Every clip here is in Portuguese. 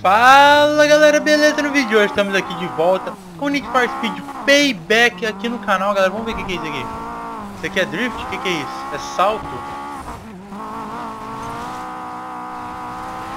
Fala galera, beleza? No vídeo de hoje estamos aqui de volta com Nick for Speed Payback aqui no canal, galera. Vamos ver o que é isso aqui. Isso aqui é drift? O que é isso? É salto?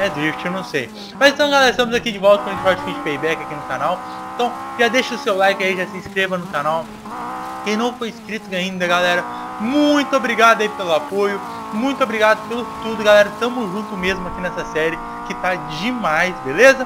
É drift, eu não sei. Mas então galera, estamos aqui de volta com Nick for Speed Payback aqui no canal. Então já deixa o seu like aí, já se inscreva no canal. Quem não foi inscrito ainda, galera, muito obrigado aí pelo apoio. Muito obrigado pelo tudo, galera. Tamo junto mesmo aqui nessa série que tá demais, beleza?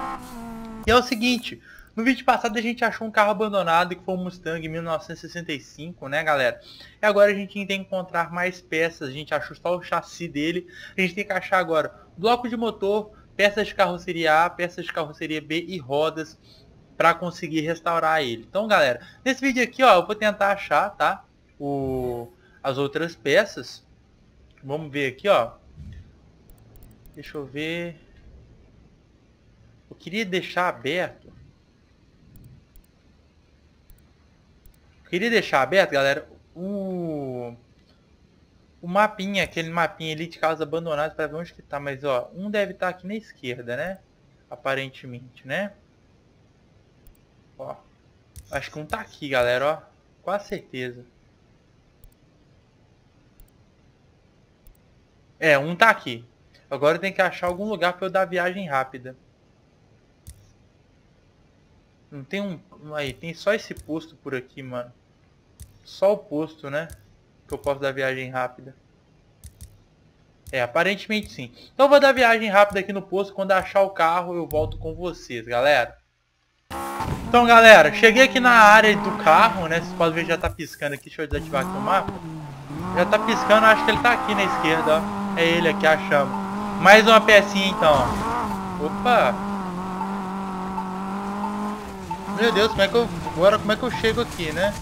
E é o seguinte, no vídeo passado a gente achou um carro abandonado que foi um Mustang 1965, né, galera? E agora a gente tem que encontrar mais peças, a gente achou só o chassi dele. A gente tem que achar agora bloco de motor, peças de carroceria A, peças de carroceria B e rodas para conseguir restaurar ele. Então, galera, nesse vídeo aqui, ó, eu vou tentar achar, tá? O, as outras peças. Vamos ver aqui, ó. Deixa eu ver. Eu queria deixar aberto. Eu queria deixar aberto, galera, o o mapinha, aquele mapinha ali de casas abandonadas para ver onde que tá, mas ó, um deve estar tá aqui na esquerda, né? Aparentemente, né? Ó. Acho que um tá aqui, galera, ó. Quase certeza. É, um tá aqui. Agora tem que achar algum lugar para eu dar viagem rápida. Não tem um... Aí, tem só esse posto por aqui, mano. Só o posto, né? Que eu posso dar viagem rápida. É, aparentemente sim. Então eu vou dar viagem rápida aqui no posto. Quando achar o carro, eu volto com vocês, galera. Então, galera, cheguei aqui na área do carro, né? Vocês podem ver, já tá piscando aqui. Deixa eu desativar aqui o mapa. Já tá piscando, acho que ele tá aqui na esquerda, ó. É ele aqui, achamos. Mais uma pecinha então. Opa! Meu Deus, como é que eu. Agora como é que eu chego aqui, né?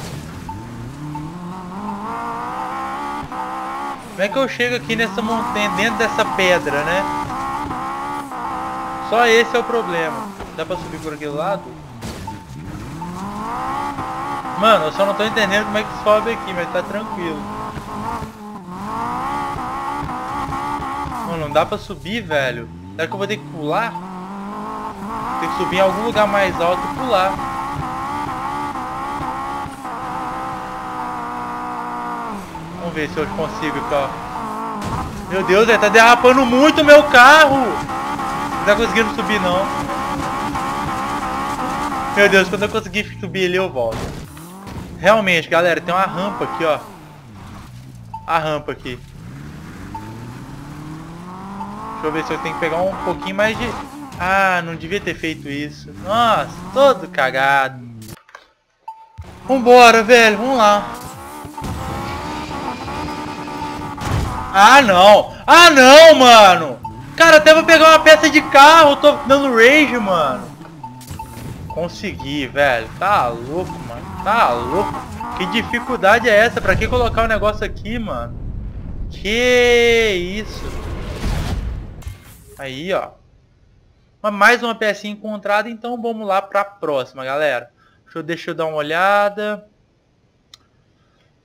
Como é que eu chego aqui nessa montanha, dentro dessa pedra, né? Só esse é o problema. Dá pra subir por aquele lado? Mano, eu só não tô entendendo como é que sobe aqui, mas tá tranquilo. Mano, não dá pra subir, velho. Será que eu vou ter que pular? Subir em algum lugar mais alto e pular. Vamos ver se eu consigo aqui, ó. Meu Deus, ele tá derrapando muito meu carro. Não tá conseguindo subir, não. Meu Deus, quando eu conseguir subir ele, eu volto. Realmente, galera, tem uma rampa aqui, ó. A rampa aqui. Deixa eu ver se eu tenho que pegar um pouquinho mais de... Ah, não devia ter feito isso. Nossa, todo cagado. Vambora, velho. Vamos lá. Ah, não. Ah, não, mano. Cara, até vou pegar uma peça de carro. Tô dando rage, mano. Consegui, velho. Tá louco, mano. Tá louco. Que dificuldade é essa? Pra que colocar o um negócio aqui, mano? Que isso? Aí, ó. Mais uma pecinha encontrada, então vamos lá para a próxima, galera. Deixa eu, deixa eu dar uma olhada.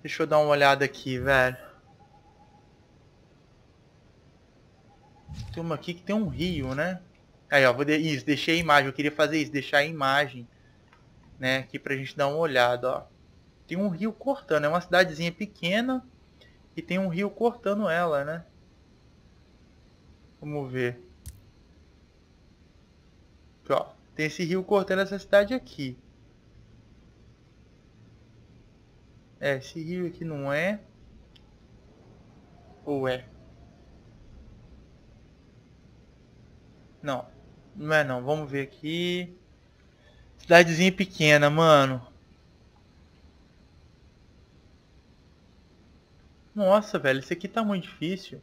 Deixa eu dar uma olhada aqui, velho. Tem uma aqui que tem um rio, né? Aí, ó, vou de... isso, deixei a imagem. Eu queria fazer isso, deixar a imagem, né? Aqui pra gente dar uma olhada, ó. Tem um rio cortando, é uma cidadezinha pequena e tem um rio cortando ela, né? Vamos ver. Ó. Tem esse rio cortando essa cidade aqui. É, esse rio aqui não é. Ou é? Não. Não é não. Vamos ver aqui. Cidadezinha pequena, mano. Nossa, velho. Isso aqui tá muito difícil.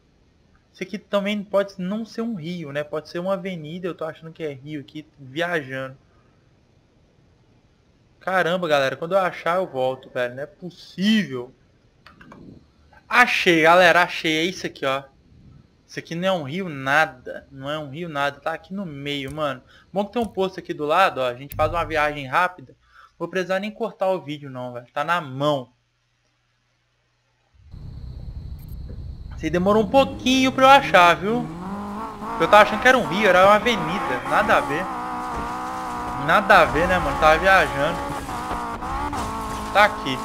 Isso aqui também pode não ser um rio, né? Pode ser uma avenida, eu tô achando que é rio aqui, viajando. Caramba, galera, quando eu achar eu volto, velho. Não é possível. Achei, galera, achei. É isso aqui, ó. Isso aqui não é um rio nada. Não é um rio nada. Tá aqui no meio, mano. Bom que tem um posto aqui do lado, ó. A gente faz uma viagem rápida. Vou precisar nem cortar o vídeo não, velho. Tá na mão. Você demorou um pouquinho pra eu achar, viu? Eu tava achando que era um rio, era uma avenida. Nada a ver. Nada a ver, né, mano? Tava viajando. Tá aqui.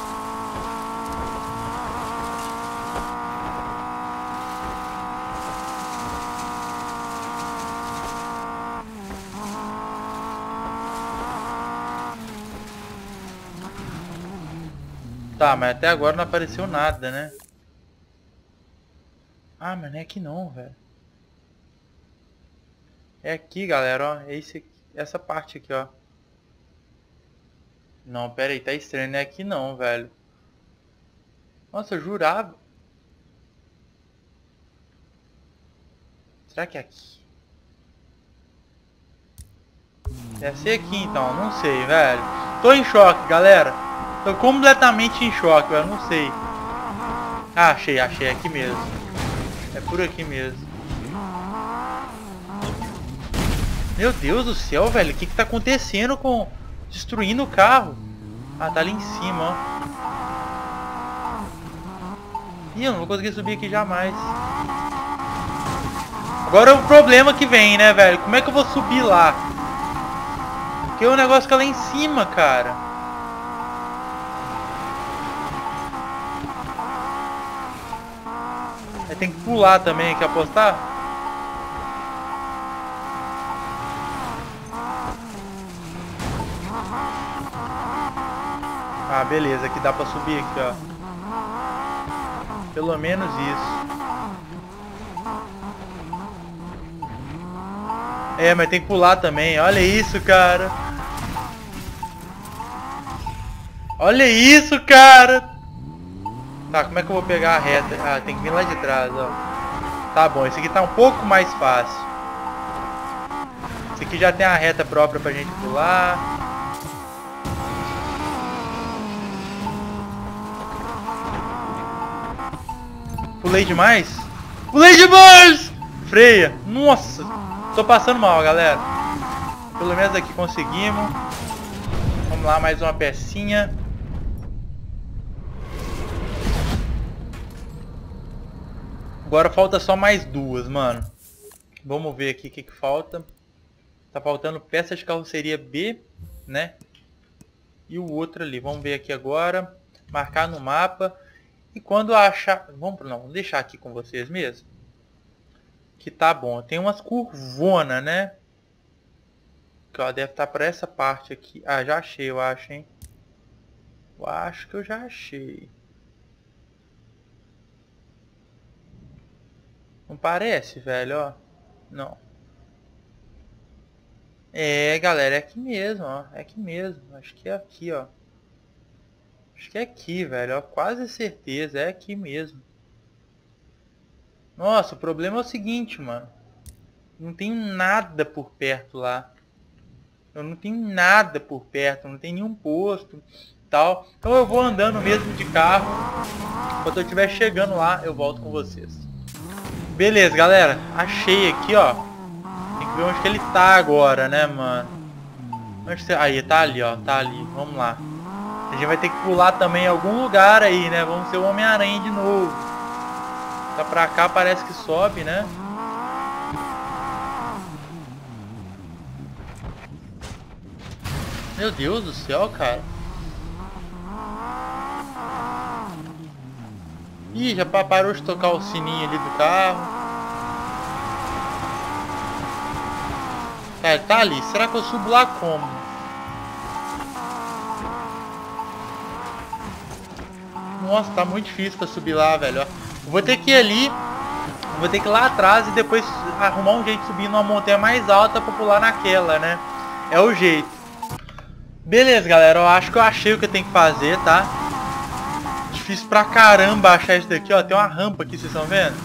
Tá, mas até agora não apareceu nada, né? Ah, mas não é aqui não, velho. É aqui, galera, ó. É esse essa parte aqui, ó. Não, pera aí, tá estranho. Não é aqui não, velho. Nossa, eu jurava. Será que é aqui? Deve ser aqui então, não sei, velho. Tô em choque, galera. Tô completamente em choque, eu não sei. Ah, achei, achei, aqui mesmo. É por aqui mesmo. Meu Deus do céu, velho. O que que tá acontecendo com... Destruindo o carro? Ah, tá ali em cima, ó. Ih, eu não vou conseguir subir aqui jamais. Agora é o problema que vem, né, velho? Como é que eu vou subir lá? Porque o negócio fica lá em cima, cara. Tem que pular também, quer apostar? Ah, beleza, aqui dá pra subir aqui, ó. Pelo menos isso. É, mas tem que pular também. Olha isso, cara. Olha isso, cara. Tá, como é que eu vou pegar a reta? Ah, tem que vir lá de trás, ó. Tá bom, esse aqui tá um pouco mais fácil. Esse aqui já tem a reta própria pra gente pular. Pulei demais? Pulei demais! Freia! Nossa! Tô passando mal, galera. Pelo menos aqui conseguimos. Vamos lá, mais uma pecinha. Agora falta só mais duas, mano. Vamos ver aqui o que, que falta. Tá faltando peça de carroceria B, né? E o outro ali. Vamos ver aqui agora. Marcar no mapa. E quando achar... Vamos, não, deixar aqui com vocês mesmo. Que tá bom. Tem umas curvonas, né? Que ó, deve estar tá para essa parte aqui. Ah, já achei, eu acho, hein? Eu acho que eu já achei. Não parece, velho, ó. Não. É, galera, é aqui mesmo, ó. É aqui mesmo. Acho que é aqui, ó. Acho que é aqui, velho, ó. Quase certeza, é aqui mesmo. Nossa, o problema é o seguinte, mano. Não tem nada por perto lá. Eu não tenho nada por perto, não tem nenhum posto tal. Então eu vou andando mesmo de carro. Quando eu estiver chegando lá, eu volto com vocês. Beleza, galera. Achei aqui, ó. Tem que ver onde que ele tá agora, né, mano? Onde. Aí, tá ali, ó. Tá ali. Vamos lá. A gente vai ter que pular também em algum lugar aí, né? Vamos ser o Homem-Aranha de novo. Tá pra cá, parece que sobe, né? Meu Deus do céu, cara. Ih, já parou de tocar o sininho ali do carro. Tá, tá ali. Será que eu subo lá como? Nossa, tá muito difícil pra subir lá, velho. Vou ter que ir ali. Vou ter que ir lá atrás e depois arrumar um jeito de subir numa montanha mais alta pra pular naquela, né? É o jeito. Beleza, galera. Eu acho que eu achei o que eu tenho que fazer, tá? Difícil pra caramba achar isso daqui, ó. Tem uma rampa aqui, vocês estão vendo?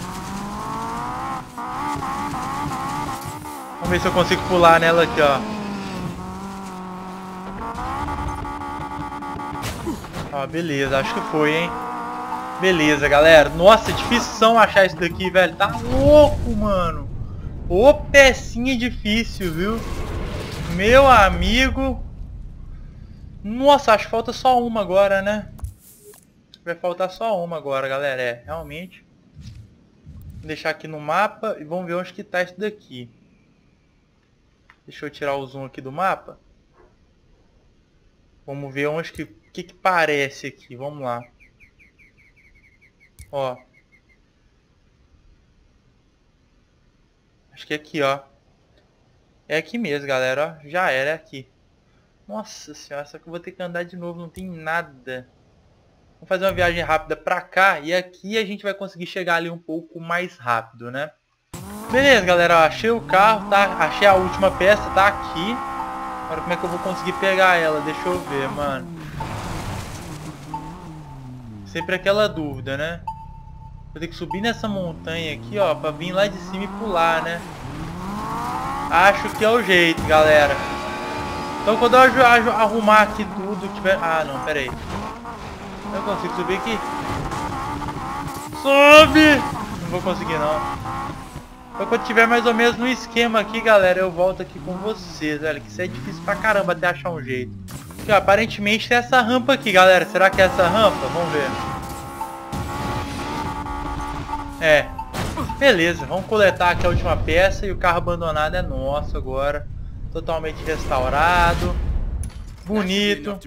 Vamos ver se eu consigo pular nela aqui, ó. Ó, beleza, acho que foi, hein? Beleza, galera. Nossa, difícil achar isso daqui, velho. Tá louco, mano. Ô, pecinha difícil, viu? Meu amigo. Nossa, acho que falta só uma agora, né? Vai faltar só uma agora, galera. É, realmente. Vou deixar aqui no mapa e vamos ver onde que tá isso daqui. Deixa eu tirar o zoom aqui do mapa. Vamos ver onde que, que, que parece aqui. Vamos lá. Ó. Acho que é aqui, ó. É aqui mesmo, galera. Ó. Já era, é aqui. Nossa senhora, só que eu vou ter que andar de novo. Não tem nada. Vamos fazer uma viagem rápida pra cá. E aqui a gente vai conseguir chegar ali um pouco mais rápido, né? Beleza, galera. Achei o carro, tá? Achei a última peça, tá aqui. Agora como é que eu vou conseguir pegar ela? Deixa eu ver, mano. Sempre aquela dúvida, né? Vou ter que subir nessa montanha aqui, ó, pra vir lá de cima e pular, né? Acho que é o jeito, galera. Então quando eu arrumar aqui tudo, tiver... Ah, não, pera aí. Eu consigo subir aqui? Sobe! Não vou conseguir, não. Então quando tiver mais ou menos no esquema aqui, galera, eu volto aqui com vocês, velho. Que isso é difícil pra caramba até achar um jeito. Porque, ó, aparentemente tem essa rampa aqui, galera. Será que é essa rampa? Vamos ver. É. Beleza, vamos coletar aqui a última peça e o carro abandonado é nosso agora. Totalmente restaurado. Bonito.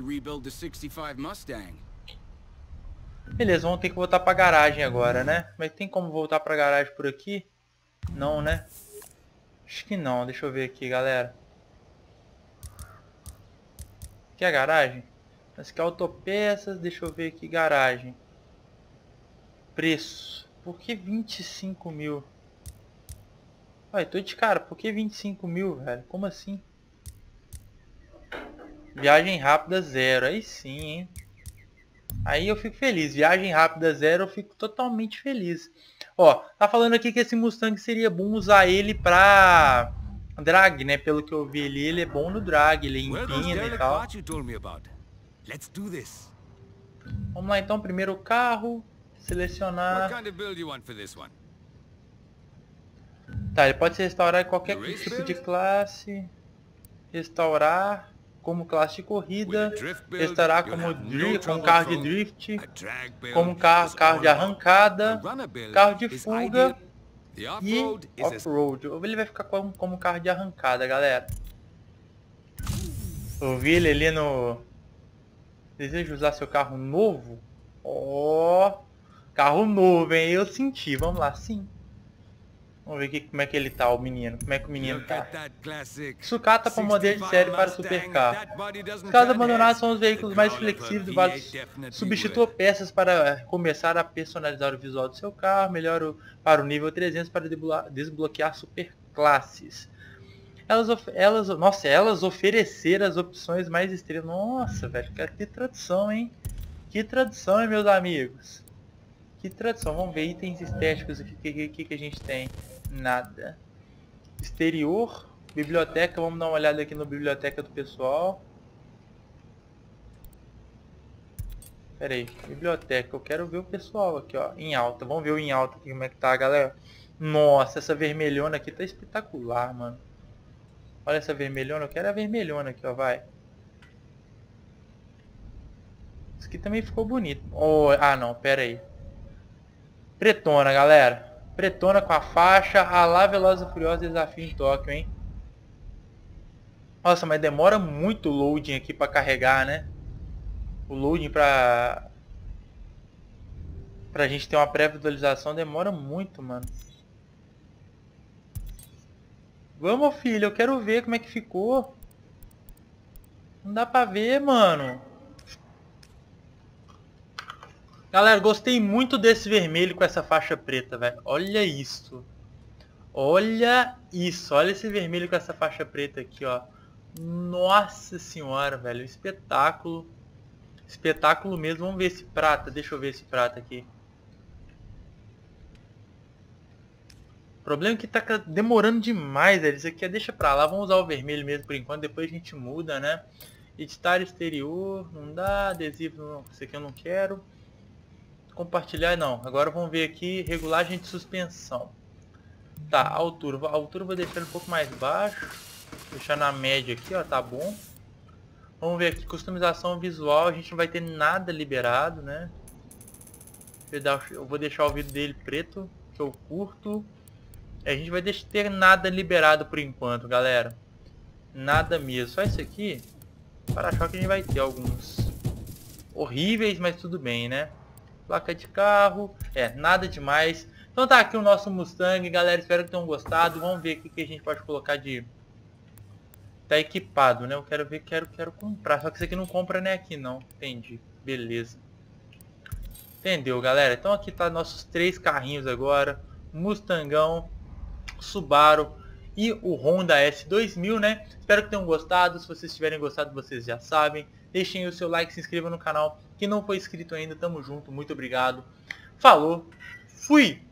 Beleza, vamos ter que voltar pra garagem agora, né? Mas tem como voltar pra garagem por aqui? Não, né? Acho que não. Deixa eu ver aqui, galera. Aqui é a garagem? Aqui é autopeças. Deixa eu ver aqui, garagem. Preço. Por que 25 mil? Ai, tô de cara. Por que 25 mil, velho? Como assim? Viagem rápida zero. Aí sim, hein? Aí eu fico feliz. Viagem rápida zero, eu fico totalmente feliz. Ó, tá falando aqui que esse Mustang seria bom usar ele pra drag, né? Pelo que eu vi ali, ele é bom no drag, ele empina e tal. Vamos lá então, primeiro o carro, selecionar. Tá, ele pode se restaurar em qualquer tipo de classe. Restaurar como classe de corrida, estará como com carro de drift, como carro, carro de arrancada, carro de fuga e off-road. Ele vai ficar como, como carro de arrancada, galera. Eu vi ele ali no... Deseja usar seu carro novo? Ó, oh, carro novo, hein? Eu senti. Vamos lá, sim. Vamos ver aqui como é que ele tá, o menino. Como é que o menino tá. Sucata para modelo de série para supercar. Os carros abandonados são os veículos mais flexíveis do Substitua peças para começar a personalizar o visual do seu carro. Melhora para o nível 300 para desbloquear superclasses. Elas, elas, nossa, elas oferecer as opções mais extremas. Nossa, velho, que tradução, hein? Que tradução, hein, meus amigos? Que tradução. Vamos ver itens estéticos aqui. O que, que, que a gente tem? Nada. Exterior. Biblioteca. Vamos dar uma olhada aqui no biblioteca do pessoal. Pera aí. Biblioteca. Eu quero ver o pessoal aqui, ó. Em alta. Vamos ver o em alta aqui como é que tá, galera. Nossa, essa vermelhona aqui tá espetacular, mano. Olha essa vermelhona. Eu quero a vermelhona aqui, ó. Vai. Isso aqui também ficou bonito. Oh, ah, não. Pera aí. Pretona, galera. Pretona com a faixa. A lá Veloz e Furiosa Desafio em Tóquio, hein? Nossa, mas demora muito o loading aqui pra carregar, né? O loading pra... Pra gente ter uma pré-visualização demora muito, mano. Vamos, filho. Eu quero ver como é que ficou. Não dá pra ver, mano. Galera, gostei muito desse vermelho com essa faixa preta, velho. Olha isso. Olha isso. Olha esse vermelho com essa faixa preta aqui, ó. Nossa senhora, velho. Espetáculo. Espetáculo mesmo. Vamos ver esse prata. Deixa eu ver esse prata aqui. O problema é que tá demorando demais, velho. Isso aqui é deixa pra lá. Vamos usar o vermelho mesmo por enquanto. Depois a gente muda, né? Editar exterior. Não dá. Adesivo. Não. Isso aqui eu não quero compartilhar não. Agora vamos ver aqui regulagem de suspensão. Tá, altura. A altura vou deixar um pouco mais baixo. Deixar na média aqui, ó, tá bom. Vamos ver aqui, customização visual, a gente não vai ter nada liberado, né? Eu vou deixar o vidro dele preto. que eu curto. A gente vai deixar ter nada liberado por enquanto, galera. Nada mesmo. Só isso aqui. Para-choque a gente vai ter alguns horríveis, mas tudo bem, né? Placa de carro. É, nada demais. Então tá aqui o nosso Mustang, galera. Espero que tenham gostado. Vamos ver o que a gente pode colocar de... Tá equipado, né? Eu quero ver, quero, quero comprar. Só que isso aqui não compra nem aqui, não. Entendi. Beleza. Entendeu, galera? Então aqui tá nossos três carrinhos agora. Mustangão, Subaru e o Honda S2000, né? Espero que tenham gostado. Se vocês tiverem gostado, vocês já sabem. Deixem o seu like, se inscreva no canal. Quem não foi inscrito ainda, tamo junto. Muito obrigado. Falou. Fui!